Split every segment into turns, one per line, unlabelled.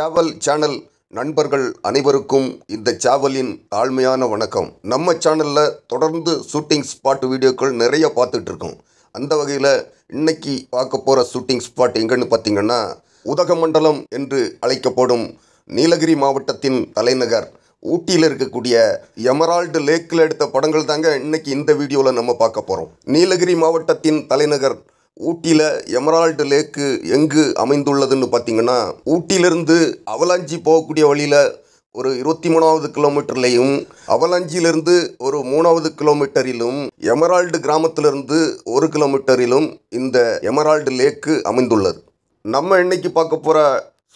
சேவல் சேனல் நண்பர்கள் அனைவருக்கும் இந்த சேவலின் தாழ்மையான வணக்கம். நம்ம சேனலில் தொடர்ந்து ஷூட்டிங் ஸ்பாட் வீடியோக்கள் நிறைய பார்த்துட்டு இருக்கோம் அந்த வகையில் இன்னைக்கு பார்க்க போகிற ஷூட்டிங் ஸ்பாட் எங்கன்னு பார்த்தீங்கன்னா உதகமண்டலம் என்று அழைக்கப்படும் நீலகிரி மாவட்டத்தின் தலைநகர். ஊட்டியில் இருக்கக்கூடிய எமரால்டு லேக்கில் எடுத்த படங்கள் தாங்க இன்னைக்கு இந்த வீடியோவில் நம்ம பார்க்க போகிறோம் நீலகிரி மாவட்டத்தின் தலைநகர் ஊட்டியில் எமரால்டு லேக்கு எங்கு அமைந்துள்ளதுன்னு பார்த்தீங்கன்னா ஊட்டியிலிருந்து அவலாஞ்சி போகக்கூடிய வழியில் ஒரு இருபத்தி மூணாவது கிலோமீட்டர்லையும் அவலாஞ்சியிலிருந்து ஒரு மூணாவது கிலோமீட்டரிலும் எமரால்டு கிராமத்திலிருந்து ஒரு கிலோமீட்டரிலும் இந்த எமரால்டு லேக்கு அமைந்துள்ளது. நம்ம இன்னைக்கு பார்க்க போகிற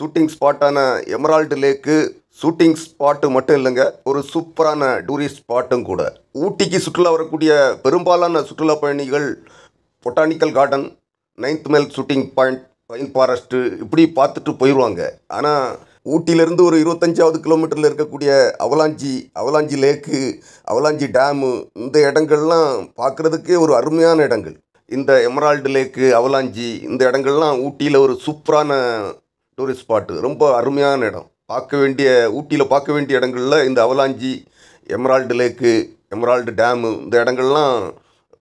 ஷூட்டிங் ஸ்பாட்டான எமரால்டு லேக்கு ஷூட்டிங் ஸ்பாட்டு மட்டும் இல்லைங்க ஒரு சூப்பரான டூரிஸ்ட் ஸ்பாட்டும் கூட. ஊட்டிக்கு சுற்றுலா வரக்கூடிய பெரும்பாலான சுற்றுலா பயணிகள் botanical garden ninth mile shooting point pine forest இப்படி பார்த்துட்டு போயிடுவாங்க. ஆனால் ஊட்டியிலேருந்து ஒரு இருபத்தஞ்சாவது கிலோமீட்டரில் இருக்கக்கூடிய Avalanche Avalanche lake Avalanche dam இந்த இடங்கள்லாம் பார்க்குறதுக்கே ஒரு அருமையான இடங்கள். இந்த எமரால்டு லேக்கு அவலாஞ்சி இந்த இடங்கள்லாம் ஊட்டியில் ஒரு சூப்பரான டூரிஸ்ட் ஸ்பாட்டு ரொம்ப அருமையான இடம். பார்க்க வேண்டிய ஊட்டியில் பார்க்க வேண்டிய இடங்களில் இந்த Avalanche Emerald lake Emerald dam இந்த இடங்கள்லாம்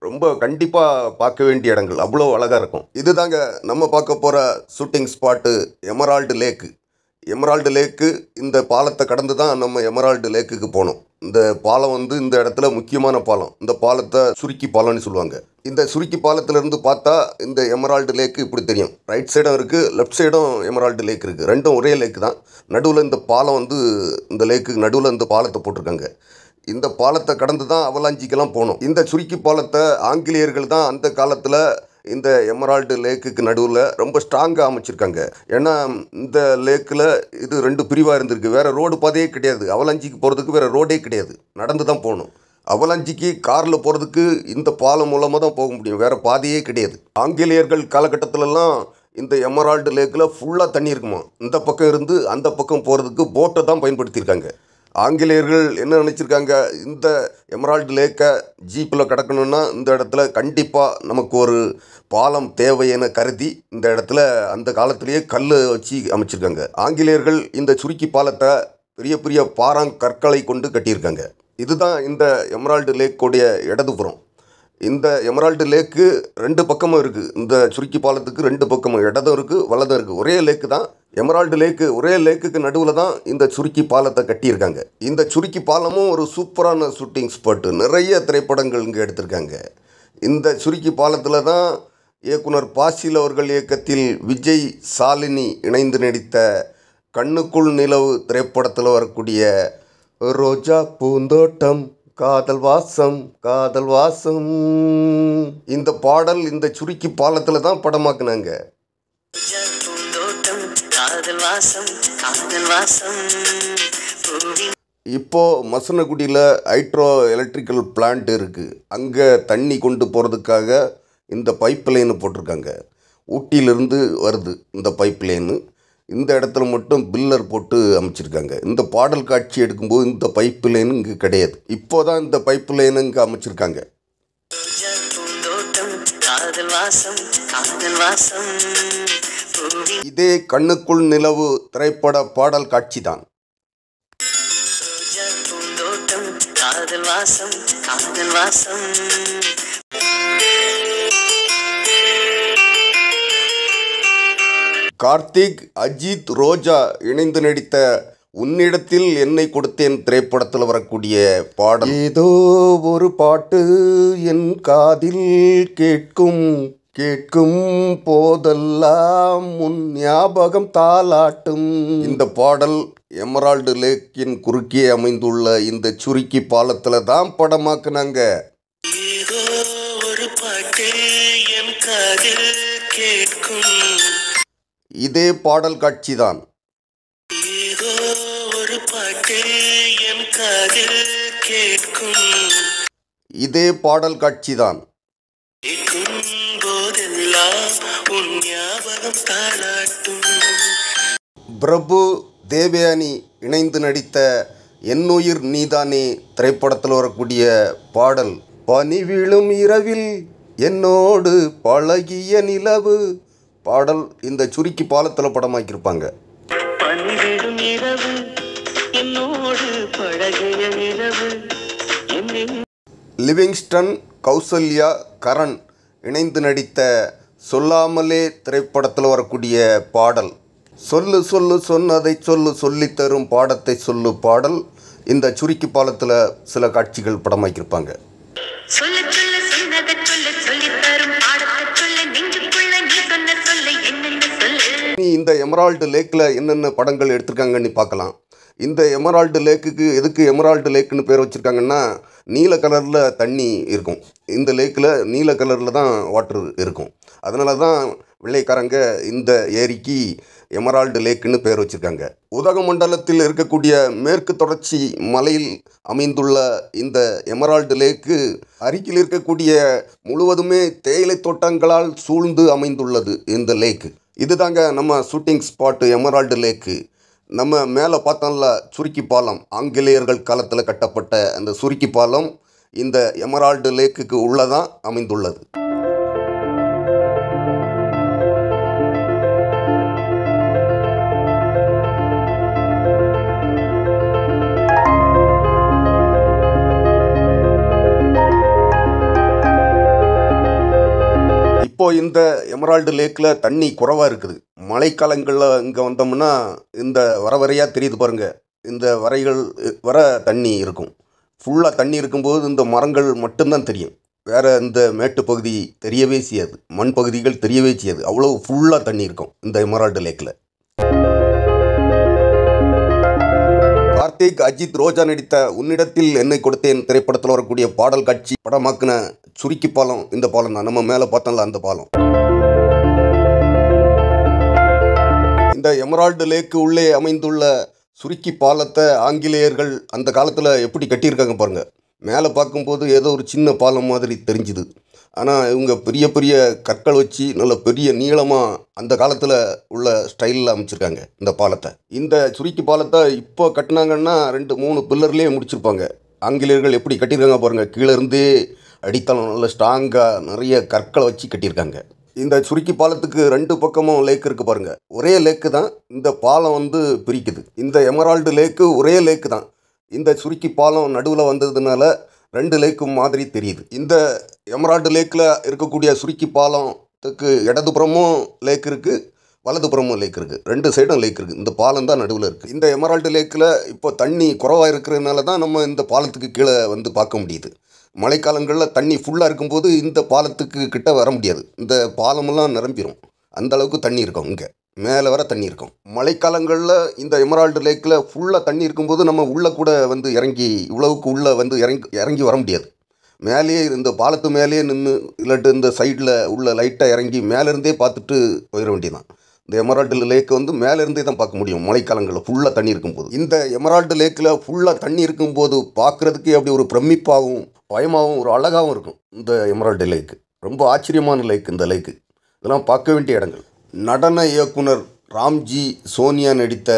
ரொம்ப கண்டிப்பாக பார்க்க வேண்டிய இடங்கள். அவ்வளோ அழகாக இருக்கும். இதுதாங்க நம்ம பார்க்க போகிற shooting spot Emerald lake Emerald lake இந்த பாலத்தை கடந்து தான் நம்ம எமரால்டு லேக்குக்கு போனோம். இந்த பாலம் வந்து இந்த இடத்துல முக்கியமான பாலம். இந்த பாலத்தை சுருக்கி பாலம்னு சொல்லுவாங்க. இந்த சுருக்கி பாலத்திலேருந்து பார்த்தா இந்த எமரால்டு லேக்கு இப்படி தெரியும். ரைட் சைடும் இருக்குது லெஃப்ட் சைடும் எமரால்டு லேக் இருக்குது ரெண்டும் ஒரே லேக்கு தான். நடுவில் இந்த பாலம் வந்து இந்த லேக்கு நடுவில் இந்த பாலத்தை போட்டிருக்காங்க. இந்த பாலத்தை கடந்து தான் அவலாஞ்சிக்கெல்லாம் போகணும் இந்த சுருக்கி பாலத்தை ஆங்கிலேயர்கள் தான் அந்த காலத்தில் இந்த எமரால்டு லேக்குக்கு நடுவில் ரொம்ப ஸ்ட்ராங்காக அமைச்சிருக்காங்க. ஏன்னா இந்த லேக்கில் இது ரெண்டு பிரிவாக இருந்திருக்கு. வேறு ரோடு பாதையே கிடையாது. அவலாஞ்சிக்கு போகிறதுக்கு வேறு ரோடே கிடையாது. நடந்து தான் போகணும் அவலாஞ்சிக்கு காரில் போகிறதுக்கு இந்த பாலம் மூலமாக தான் போக முடியும். வேறு பாதையே கிடையாது. ஆங்கிலேயர்கள் காலகட்டத்திலலாம் இந்த எமரால்டு லேக்கில் ஃபுல்லாக தண்ணி இருக்குமா இந்த பக்கம் இருந்து அந்த பக்கம் போகிறதுக்கு போட்டை தான் பயன்படுத்தியிருக்காங்க. ஆங்கிலேயர்கள் என்ன நினச்சிருக்காங்க? இந்த எமரால்டு லேக்கை ஜீப்பில் கிடக்கணுன்னா இந்த இடத்துல கண்டிப்பாக நமக்கு ஒரு பாலம் தேவை என கருதி இந்த இடத்துல அந்த காலத்திலேயே கல் வச்சு அமைச்சிருக்காங்க. ஆங்கிலேயர்கள் இந்த சுருக்கி பாலத்தை பெரிய பெரிய பாறாங்கற்களை கொண்டு கட்டியிருக்காங்க. இதுதான் இந்த எமரால்டு லேக்கோடைய இடதுபுறம். இந்த எமரால்டு லேக்கு ரெண்டு பக்கமும் இருக்குது இந்த சுருக்கி பாலத்துக்கு ரெண்டு பக்கமும் இடதும் இருக்குது வலதும் இருக்குது ஒரே லேக்கு தான் எமரால்டு லேக்கு ஒரே லேக்குக்கு நடுவில் தான் இந்த சுருக்கி பாலத்தை கட்டியிருக்காங்க. இந்த சுருக்கி பாலமும் ஒரு சூப்பரான ஷூட்டிங் ஸ்பாட்டு. நிறைய திரைப்படங்கள் இங்கே எடுத்திருக்காங்க. இந்த சுருக்கி பாலத்தில் தான் இயக்குனர் பாசில் அவர்கள் இயக்கத்தில் விஜய் சாலினி இணைந்து நடித்த கண்ணுக்குள் நிலவு திரைப்படத்தில் வரக்கூடிய ரோஜா பூந்தோட்டம். காதல் வாசம் காதல் வாசம். இந்த பாடல் இந்த சுருக்கி பாலத்தில் தான் படமாக்குனாங்க. இப்போ மசனகுடியில் ஹைட்ரோ எலக்ட்ரிக்கல் பிளான்ட் இருக்குது அங்கே தண்ணி கொண்டு போகிறதுக்காக இந்த பைப் லைனு போட்டிருக்காங்க. ஊட்டியிலிருந்து வருது இந்த பைப் லைனு. இந்த இடத்துல மட்டும் பில்லர் போட்டு அமைச்சிருக்காங்க. இந்த பாடல் காட்சி எடுக்கும்போது இந்த பைப்பு லைன் இங்கே கிடையாது. இப்போ தான் இந்த பைப்பு லைன் இங்கே அமைச்சிருக்காங்க. இதே கண்ணுக்குள் நிலவு திரைப்பட பாடல் காட்சி தான்
காதல் வாசம் காதல் வாசம்.
கார்த்திக் அஜித் ரோஜா இணைந்து நடித்த உன்னிடத்தில் என்னை கொடுத்தேன் திரைப்படத்தில் வரக்கூடிய பாடல். ஏதோ ஒரு பாட்டு என் காதில் கேட்கும் கேட்கும் போதெல்லாம் உன் ஞாபகம் தாளாட்டும். இந்த பாடல் எமரால்டு லேக்கின் குறுக்கே அமைந்துள்ள இந்த சுருக்கி பாலத்தில் தான் படமாக்குனாங்க. இதே பாடல் காட்சி தான்
ஏதோ ஒரு பாட்டு என் காதில் கேட்கும்.
இதே பாடல் காட்சி தான்
கேட்கும் போதெல்லாம் உன் ஞாபகம் தாளாட்டும்
பிரபு தேவயானி இணைந்து நடித்த என்னுயிர் நீதானே திரைப்படத்தில் வரக்கூடிய பாடல் பனி விழும் இரவில் என்னோடு பழகிய நிலவு. பாடல் இந்த சுருக்கி பாலத்தில் படமாக்கியிருப்பாங்க.
என்னோடு பழகிய
லிவிங்ஸ்டன் கௌசல்யா கரண் இணைந்து நடித்த சொல்லாமலே திரைப்படத்தில் வரக்கூடிய பாடல். சொல்லு சொல்லு சொன்னதை சொல்லு சொல்லித் தரும் பாடத்தை சொல்லு பாடல் இந்த சுருக்கி பாலத்தில் சில காட்சிகள் படமாக்கியிருப்பாங்க.
நீ
இந்த எமரால்டு லேக்கில் என்னென்ன படங்கள் எடுத்திருக்காங்கன்னு பார்க்கலாம். இந்த எமரால்டு லேக்குக்கு எதுக்கு எமரால்டு லேக்குன்னு பேர் வச்சுருக்காங்கன்னா நீல கலரில் தண்ணி இருக்கும். இந்த லேக்கில் நீல கலரில் தான் வாட்டர் இருக்கும். அதனால தான் வெள்ளைக்காரங்க இந்த ஏரிக்கு எமரால்டு லேக்குன்னு பேர் வச்சுருக்காங்க. உதகமண்டலத்தில் இருக்கக்கூடிய மேற்கு தொடர்ச்சி மலையில் அமைந்துள்ள இந்த எமரால்டு லேக்கு அருகில் இருக்கக்கூடிய முழுவதுமே தேயிலை தோட்டங்களால் சூழ்ந்து அமைந்துள்ளது இந்த லேக்கு. இதுதாங்க நம்ம ஷூட்டிங் ஸ்பாட்டு எமரால்டு லேக்கு நம்ம மேலே பார்த்தோம்ல சுருக்கி பாலம் ஆங்கிலேயர்கள் காலத்தில் கட்டப்பட்ட அந்த சுருக்கி பாலம் இந்த எமரால்டு லேக்குக்கு உள்ளதான் அமைந்துள்ளது. இப்போது இந்த எமரால்டு லேக்கில் தண்ணி குறைவாக இருக்குது. மழைக்காலங்களில் இங்கே வந்தோம்னா இந்த வர வரையாக தெரியுது பாருங்கள் இந்த வரைகள் வர தண்ணி இருக்கும். ஃபுல்லாக தண்ணி இருக்கும்போது இந்த மரங்கள் மட்டும்தான் தெரியும். வேறு இந்த மேட்டு பகுதி தெரியவே செய்யாது. மண் பகுதிகள் தெரியவே செய்யாது. அவ்வளோ ஃபுல்லாக தண்ணி இருக்கும் இந்த எமரால்டு லேக்கில் கார்த்திக் அஜித் ரோஜா நடித்த உன்னிடத்தில் என்னை கொடுத்தேன் திரைப்படத்தில் வரக்கூடிய பாடல் காட்சி படமாக்குன சுருக்கி பாலம் இந்த பாலம் தான். நம்ம மேலே பார்த்தோம்ல அந்த பாலம். இந்த எமரால்டு லேக்கு உள்ளே அமைந்துள்ள சுருக்கி பாலத்தை ஆங்கிலேயர்கள் அந்த காலத்தில் எப்படி கட்டியிருக்காங்க பாருங்க. மேலே பார்க்கும்போது ஏதோ ஒரு சின்ன பாலம் மாதிரி தெரிஞ்சுது. ஆனால் இவங்க பெரிய பெரிய கற்கள் வச்சு நல்ல பெரிய நீளமாக அந்த காலத்தில் உள்ள ஸ்டைலில் அமைச்சிருக்காங்க இந்த பாலத்தை. இந்த சுருக்கி பாலத்தை இப்போ கட்டினாங்கன்னா ரெண்டு மூணு பில்லர்லேயே முடிச்சிருப்பாங்க. ஆங்கிலேயர்கள் எப்படி கட்டியிருக்காங்க பாருங்கள் கீழே இருந்தே அடித்தளம் நல்ல ஸ்ட்ராங்காக நிறைய கற்களை வச்சு கட்டியிருக்காங்க. இந்த சுருக்கி பாலத்துக்கு ரெண்டு பக்கமும் லேக் இருக்குது பாருங்கள் ஒரே லேக்கு தான் இந்த பாலம் வந்து பிரிக்குது. இந்த எமரால்டு லேக்கு ஒரே லேக்கு தான். இந்த சுருக்கி பாலம் நடுவில் வந்ததுனால ரெண்டு லேக்கும் மாதிரி தெரியுது. இந்த எமரால்டு லேக்கில் இருக்கக்கூடிய சுருக்கி பாலத்துக்கு இடதுபுறமும் லேக் இருக்குது வலதுபுறமும் லேக் இருக்குது ரெண்டு சைடும் லேக் இருக்குது இந்த பாலம் தான் நடுவில் இருக்குது இந்த எமரால்டு லேக்கில் இப்போ தண்ணி குறவாக இருக்கிறதுனால தான் நம்ம இந்த பாலத்துக்கு கீழே வந்து பார்க்க முடியுது. மழைக்காலங்களில் தண்ணி ஃபுல்லாக இருக்கும்போது இந்த பாலத்துக்கு கிட்ட வர முடியாது. இந்த பாலமெல்லாம் நிரம்பிடும் அந்தளவுக்கு தண்ணி இருக்கும் இங்கே. மேலே வர தண்ணி இருக்கும். மழைக்காலங்களில் இந்த எமரால்டு லேக்கில் ஃபுல்லாக தண்ணி இருக்கும்போது நம்ம உள்ளே கூட வந்து இறங்கி இவ்வளவுக்கு உள்ளே வந்து இறங்கி இறங்கி வர முடியாது. மேலேயே இந்த பாலத்து மேலேயே நின்று இல்லாட்டு இந்த சைடில் உள்ள லைட்டாக இறங்கி மேலேருந்தே பார்த்துட்டு போயிட வேண்டியதான் இந்த எமரால்டு லேக் வந்து மேலேருந்தே தான் பார்க்க முடியும் மழைக்காலங்களில் ஃபுல்லாக தண்ணி இருக்கும்போது. இந்த எமரால்டு லேக்கில் ஃபுல்லாக தண்ணி இருக்கும்போது பார்க்குறதுக்கே அப்படி ஒரு பிரமிப்பாகவும் பயமாகவும் ஒரு அழகாகவும் இருக்கும் இந்த எமரால்டு லேக்கு ரொம்ப ஆச்சரியமான லேக் இந்த லேக்கு இதெல்லாம் பார்க்க வேண்டிய இடங்கள். நடன இயக்குனர் ராம்ஜி சோனியா நடித்த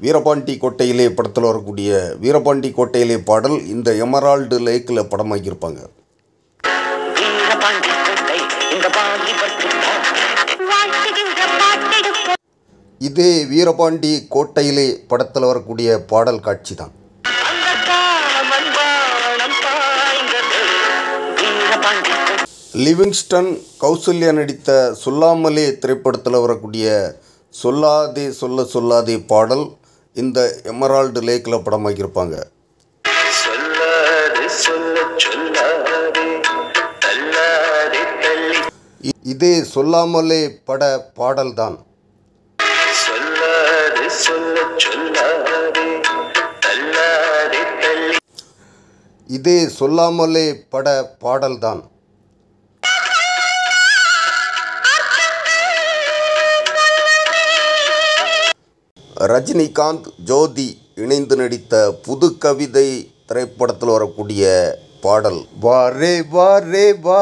வீரபாண்டி கோட்டையிலே படத்தில் வரக்கூடிய வீரபாண்டி கோட்டையிலே பாடல் இந்த எமரால்டு லேக்கில் படமாக்கியிருப்பாங்க. இதே வீரபாண்டி கோட்டையிலே படத்தில் வரக்கூடிய பாடல் காட்சி தான் லிவிங்ஸ்டன் கௌசல்யா நடித்த சொல்லாமலே திரைப்படத்தில் வரக்கூடிய சொல்லாதே சொல்ல சொல்லாதே பாடல் இந்த எமரால்டு லேக்கில் படமாக்கியிருப்பாங்க இதே சொல்லாமலே பட பாடல் தான்
சொல்லாதே சொல்ல சொல்லாதே தள்ளாதே தள்ளி.
இதே சொல்லாமலே பட பாடல் ரஜினிகாந்த் ஜோதி இணைந்து நடித்த புது கவிதை திரைப்படத்தில் வரக்கூடிய பாடல் வாரே வாரே வா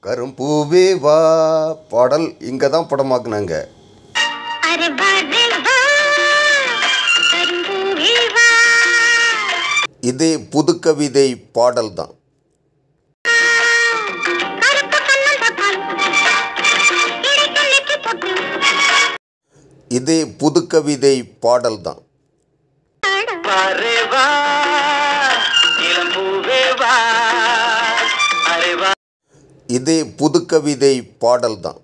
கரும்பூவே வா பாடல் இங்கே தான் படமாக்குனாங்க.
வா வா.
இதே புது கவிதை பாடல் தான். இதே புதுக்கவிதை பாடல்தான். இதே புதுக்கவிதை
பாடல்தான்.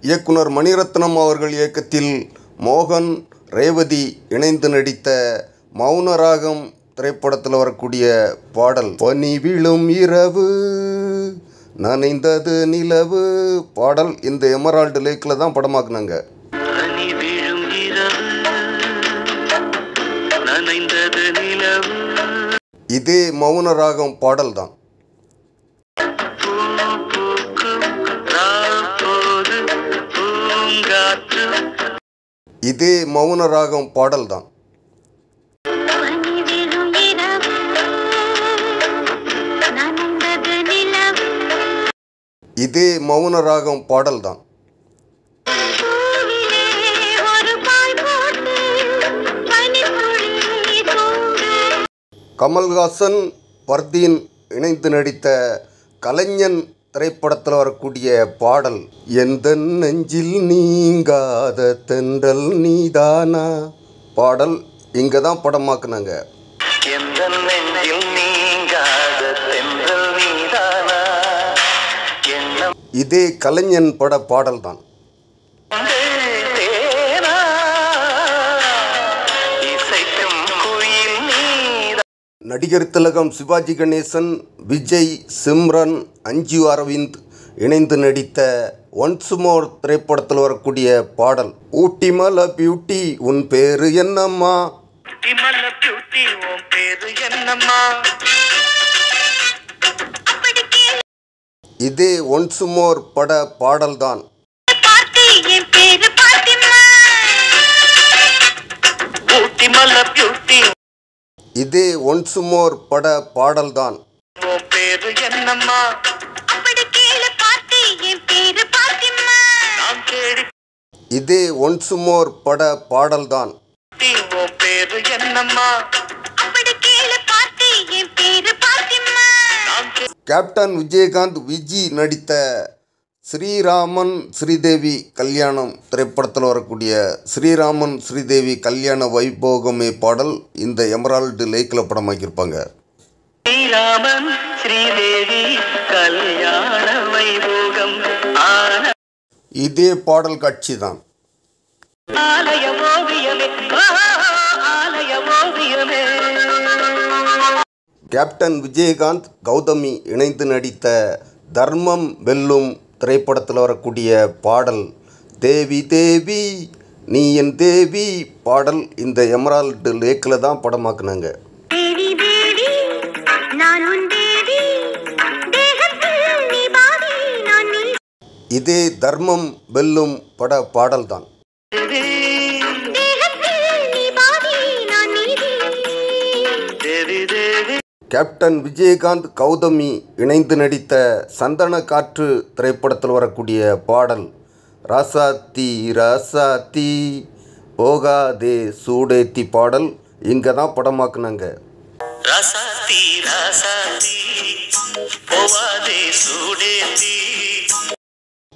இயக்குனர் மணிரத்னம் அவர்கள் இயக்கத்தில் மோகன் ரேவதி இணைந்து நடித்த மௌனராகம் திரைப்படத்தில் வரக்கூடிய பாடல் பனி விழும் இரவு நனைந்தது நிலவு பாடல் இந்த எமரால்டு லேக்கில் தான் படமாக்குனாங்க. இதே மௌனராகம் பாடல் தான். இதே மௌனராகம் பாடல் தான். இதே மௌனராகம் பாடல் தான் கமல்ஹாசன் பர்தீன் இணைந்து நடித்த கலைஞன் திரைப்படத்தில் வரக்கூடிய பாடல் எந்த நெஞ்சில் நீங்காத தென்றல் நீதானா? பாடல் இங்கே தான் படமாக்குனாங்க. இதே கலைஞன் பட பாடல் தான் நடிகர் திலகம் சிவாஜி கணேசன் விஜய் சிம்ரன் அஞ்சு அரவிந்த் இணைந்து நடித்த ஒன்ஸ் மோர் திரைப்படத்தில் வரக்கூடிய பாடல் ஊட்டி மல பியூட்டி உன் பேரு என்னம்மா? இதே ஒன்ஸ் மோர் பட பாடல் தான்
பார்த்தி என் பேரு பாத்திமா
ஊட்டி மல்ல பியூட்டி
இதே ஒன்ஸ் மோர் பட பாடல் தான்
உன் பேரு என்னம்மா?
அப்படி கேளு பார்த்தி என் பேரு பாத்திமா
நான் தேடி
இதே ஒன்ஸ் மோர் பட பாடல் தான்
உன் பேரு என்னம்மா?
கேப்டன் விஜயகாந்த் விஜி நடித்த ஸ்ரீராமன் ஸ்ரீதேவி கல்யாணம் திரைப்படத்தில் வரக்கூடிய ஸ்ரீராமன் ஸ்ரீதேவி கல்யாண வைபோகமே பாடல் இந்த எமரால்டு லேக்கில் படமாக்கியிருப்பாங்க.
ஸ்ரீராமன் ஸ்ரீதேவி கல்யாண வைபோகம் ஆன
இதே பாடல் காட்சி தான்.
ஆலய ஓவியமே ஆலய ஓவியமே.
கேப்டன் விஜயகாந்த் கௌதமி இணைந்து நடித்த தர்மம் வெல்லும் திரைப்படத்தில் வரக்கூடிய பாடல் தேவி தேவி நீ என் தேவி பாடல் இந்த எமரால்டு லேக்கில் தான் படமாக்குனாங்க. இதே தர்மம் வெல்லும் பட பாடல் கேப்டன் விஜயகாந்த் கௌதமி இணைந்து நடித்த சந்தன காற்று திரைப்படத்தில் வரக்கூடிய பாடல் ராசாத்தி ராசாத்தி போகாதே சூடேத்தி பாடல் இங்கே தான் படமாக்குனாங்க.
ரசாத்தி ரசாத்தி சூடேத்தி.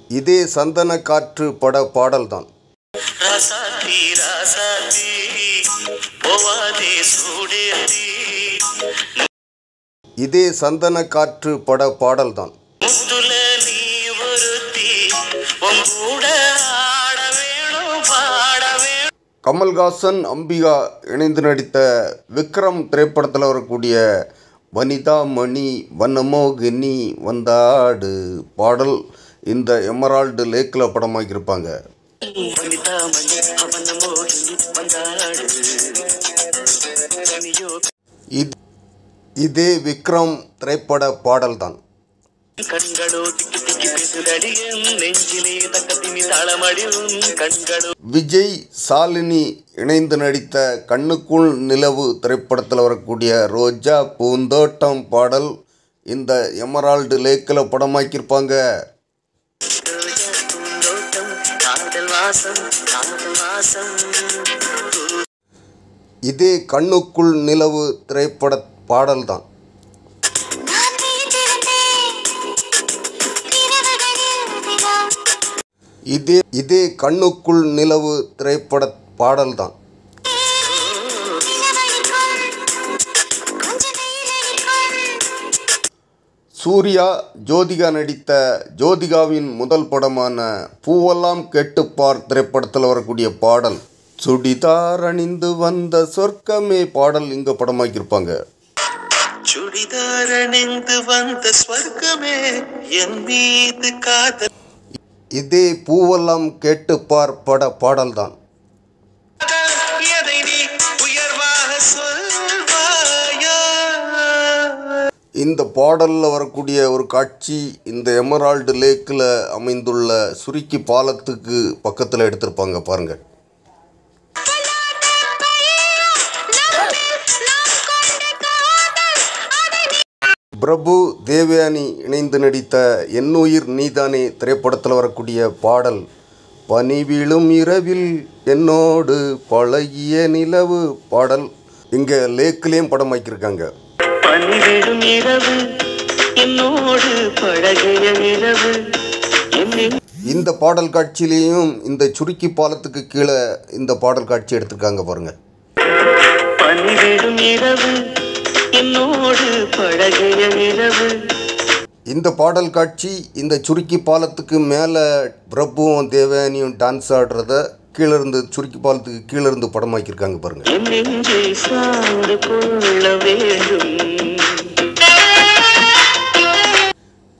இதே சந்தன காற்று பட பாடல் தான் இதே சந்தன காற்று பட பாடல் தான்
முத்துல நீ ஒருத்தி உன் கூட ஆட வேணும் பாட வேணும்.
கமல்ஹாசன் அம்பிகா இணைந்து நடித்த விக்ரம் திரைப்படத்தில் வரக்கூடிய வனிதா மணி வண்ணமோகினி வந்தாடு பாடல் இந்த எமரால்டு லேக்கில் படமாக்கியிருப்பாங்க. இது இதே விக்ரம் திரைப்பட பாடல் தான்
கண்களோ திக்கி திக்கி பேசுதடி என் நெஞ்சிலே தக்கத்தினி தாளமடி உன் கண்களோ
விஜய் சாலினி இணைந்து நடித்த கண்ணுக்குள் நிலவு திரைப்படத்தில் வரக்கூடிய ரோஜா பூந்தோட்டம் பாடல் இந்த எமரால்டு லேக்கில் படமாக்கியிருப்பாங்க. இதே கண்ணுக்குள் நிலவு திரைப்பட பாடல் தான் இதே இதே கண்ணுக்குள் நிலவு திரைப்பட பாடல் தான் சூர்யா ஜோதிகா நடித்த ஜோதிகாவின் முதல் படமான பூவெல்லாம் கேட்டுப்பார் திரைப்படத்தில் வரக்கூடிய பாடல். சுடிதார் அணிந்து வந்த சொர்க்கமே பாடல் இங்கே படமாக்கியிருப்பாங்க.
சுடிதார் அணிந்து வந்த ஸ்வர்க்கமே என் மீது காதல்.
இதே பூவெல்லாம் கேட்டுப்பார் பட பாடல்தான். இந்த பாடலில் வரக்கூடிய ஒரு காட்சி இந்த எமரால்டு லேக்கில் அமைந்துள்ள சுருக்கி பாலத்துக்கு பக்கத்தில் எடுத்திருப்பாங்க பாருங்க. பிரபு தேவயானி இணைந்து நடித்த என்னுயிர் நீதானே திரைப்படத்தில் வரக்கூடிய பாடல் பனி விழும் இரவில் என்னோடு பழகிய நிலவு பாடல் இங்கே லேக்கிலையும் படமாக்கியிருக்காங்க
பனிவிடும் இரவு என்னோடு பழகிய
இந்த பாடல் காட்சியிலையும் இந்த சுருக்கி பாலத்துக்கு கீழே இந்த பாடல் காட்சி எடுத்திருக்காங்க பாருங்க.
பனிவிடும் இரவு என்னோடு பழகிய
இந்த பாடல் காட்சி இந்த சுருக்கி பாலத்துக்கு மேலே பிரபுவும் தேவயானியும் டான்ஸ் ஆடுறத கீழே இருந்து சுருக்கி பாலத்துக்கு கீழே இருந்து படமாக்கியிருக்காங்க பாருங்க.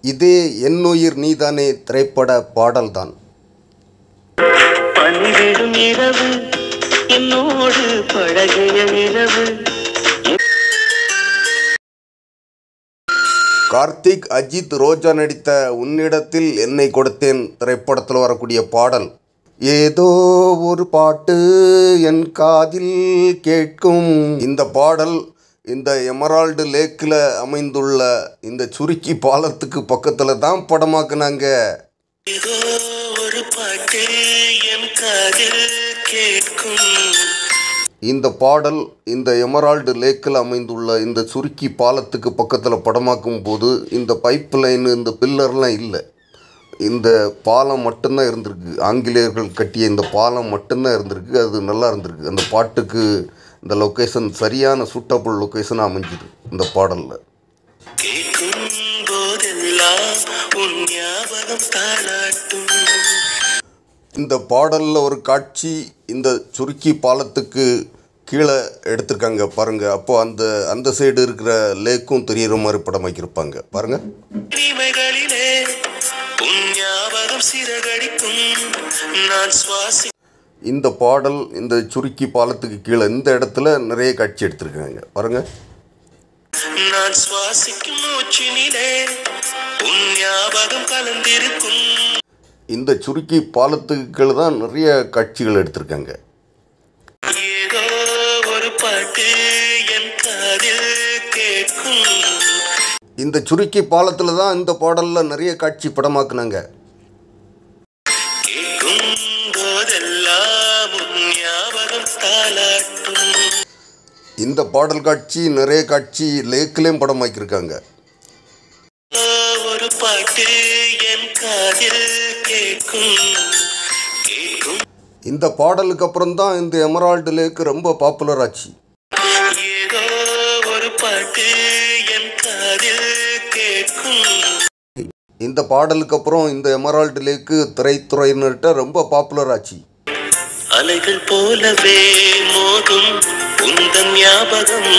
இதே என்னுயிர் நீதானே திரைப்பட பாடல்தான்.
பனிவிடும் இரவு என்னோடு பழகிய இரவு
கார்த்திக் அஜித் ரோஜா நடித்த உன்னிடத்தில் என்னை கொடுத்தேன் திரைப்படத்தில் வரக்கூடிய பாடல். ஏதோ ஒரு பாட்டு என் காதில் கேட்கும். இந்த பாடல் இந்த எமரால்டு லேக்கில் அமைந்துள்ள இந்த சுருக்கி பாலத்துக்கு பக்கத்தில் தான் படமாக்குனாங்க.
ஏதோ ஒரு பாட்டு என் காதில் கேட்கும்.
இந்த பாடல் இந்த எமரால்டு லேக்கில் அமைந்துள்ள இந்த சுருக்கி பாலத்துக்கு பக்கத்தில் படமாக்கும் போது இந்த பைப் லைன் இந்த பில்லர்லாம் இல்லை. இந்த பாலம் மட்டும்தான் இருந்திருக்கு. ஆங்கிலேயர்கள் கட்டிய இந்த பாலம் மட்டும்தான் இருந்திருக்கு. அது நல்லா இருந்திருக்கு. அந்த பாட்டுக்கு இந்த லொக்கேஷன் சரியான சூட்டபுள் லொக்கேஷனாக அமைஞ்சுது இந்த பாடலில். இந்த பாடலில் ஒரு காட்சி இந்த சுருக்கி பாலத்துக்கு கீழே எடுத்திருக்காங்க பாருங்க. அப்போ அந்த அந்த சைடு இருக்கிற லேக்கும் தெரியிற மாதிரி படம் வைக்கிருப்பாங்க. பாருங்க.
இமைகளிலே உன் ஞாபகம் சிறகடிக்கும். நான் சுவாசி
இந்த பாடல் இந்த சுருக்கி பாலத்துக்கு கீழே இந்த இடத்துல நிறைய காட்சி எடுத்திருக்காங்க. பாருங்க.
நான் சுவாசிக்கும் மூச்சினிலே உன் ஞாபகம் கலந்திருக்கும்.
இந்த சுருக்கி பாலத்துக்கு கீழே தான் நிறைய காட்சிகள் எடுத்திருக்காங்க. இந்த சுருக்கி பாலத்தில் தான் இந்த பாடலில் நிறைய காட்சி படமாக்குனாங்க. இந்த பாடல் காட்சி நிறைய காட்சி லேக்கிலையும் படமாக்கியிருக்காங்க.
ஒரு பாட்டு என் காதில் கேட்கும்
இந்த பாடலுக்கு அப்புறம் தான் இந்த எமரால்டு லேக் ரொம்ப பாப்புலர் ஆச்சு.
ஏதோ ஒரு பாட்டு என் காதில் கேட்கும்
இந்த பாடலுக்கு அப்புறம் இந்த எமரால்டு லேக்கு திரைத்துறையினர்கிட்ட ரொம்ப பாப்புலர் ஆச்சு.
அலைகள் போலவே மோதும் உந்தன் ஞாபகம்.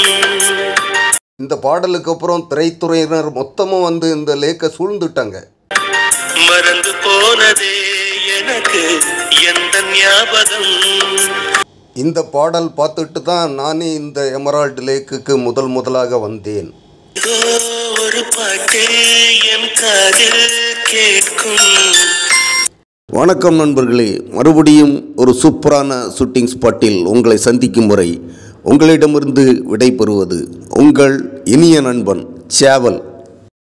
இந்த பாடலுக்கு அப்புறம் திரைத்துறையினர் மொத்தமும் வந்து இந்த லேக்கை சூழ்ந்துட்டாங்க.
மறந்து போனதே எனக்கு எந்த ஞாபகம்?
இந்த பாடல் பார்த்துட்டு தான் நானே இந்த எமரால்டு லேக்குக்கு முதல் முதலாக வந்தேன்.
ஒரு பாட்டு என் காதில் கேட்கும்.
வணக்கம் நண்பர்களே. மறுபடியும் ஒரு சூப்பரான ஷூட்டிங் ஸ்பாட்டில் உங்களை சந்திக்கும் வரை உங்களிடமிருந்து விடைபெறுவது உங்கள் இனிய நண்பன் சேவல்.